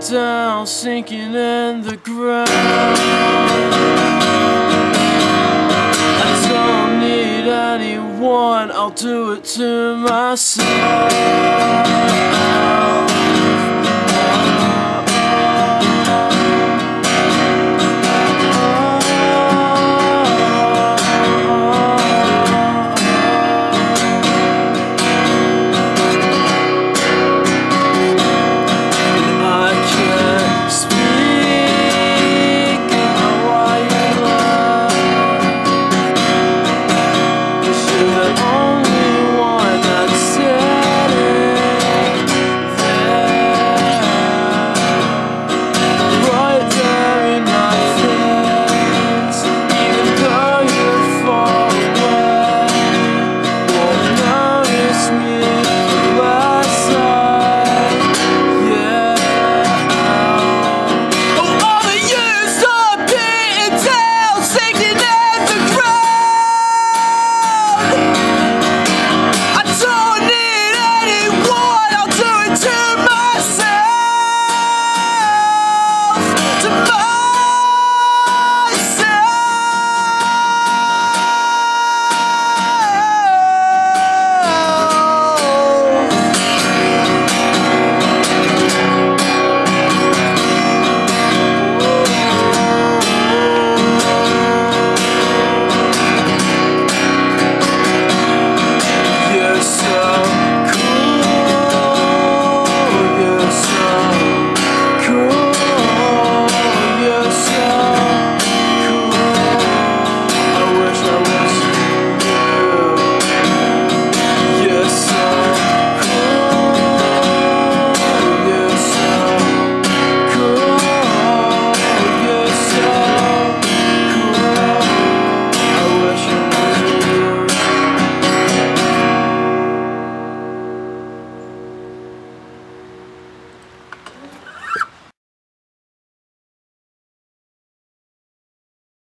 down, sinking in the ground. I don't need anyone, I'll do it to myself.